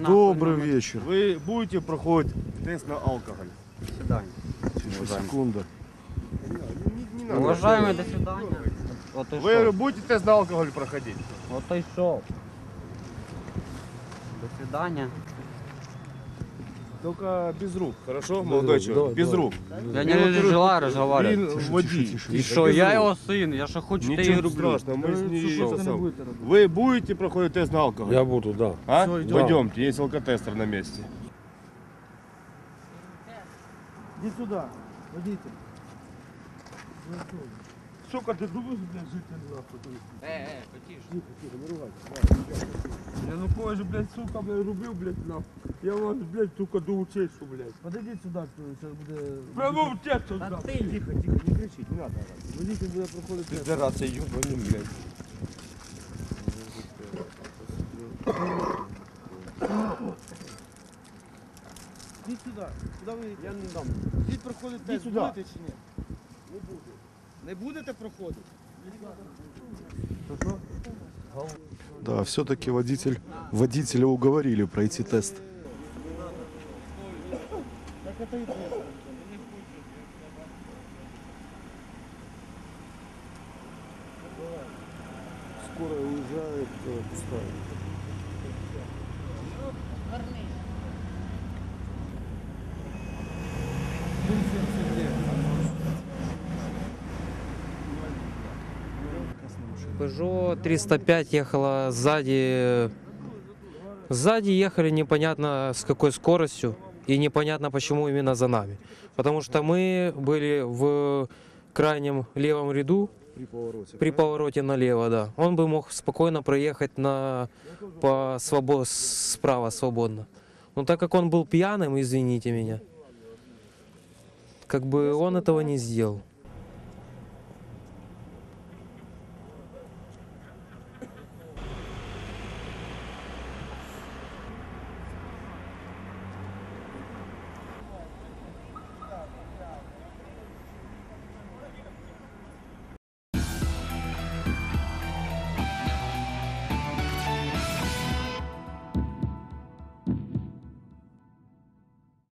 Добрый вечер. Вы будете проходить тест на алкоголь? свидания. Секунда. Не, не надо. Уважаемый, до свидания. Вот и Вы шо. будете тест на алкоголь проходить? Вот и шо. До свидания. Только без рук, хорошо, молодой человек? без рук. Я не Ну, желаю разговаривать. Він водій. что, без я его сын, я что хочу, те и Ничего рублю. страшного, мы с ней что? это сам. Вы будете проходить тест на алкоголь? Я буду, да. А? Всё, идём. Пойдемте, есть алкотестер на месте. Иди сюда, водитель. Сука, ты думаешь, блядь, житель нахуй? Э, э, потише. Тихо, тихо, не ругайся. Я ну кого же, блядь, сука, блядь, рубил, блядь, нахуй. Я вас, блядь, сука, доучешу, блядь. Подойди сюда, что сейчас будет... Прямо в тест Да нахуй. ты. Тихо, тихо, не кричи, не надо. орать. Водитель будет проходить тест. Пидорасы, ебаный, блядь. Иди сюда. Куда ви? Я не дам. Ідіть проходити Іди тест, сюди. будете чи ні? Не буду. Не будете проходити? Да, все-таки водитель, водителя уговорили пройти тест. Скоро уезжает э, Peugeot 305 ехала сзади. Сзади ехали непонятно с какой скоростью и непонятно почему именно за нами. Потому что мы были в крайнем левом ряду При повороте. при повороте налево, да. Он бы мог спокойно проехать на по свобо- справа свободно. Но так как он был пьяным, извините меня, как бы он этого не сделал.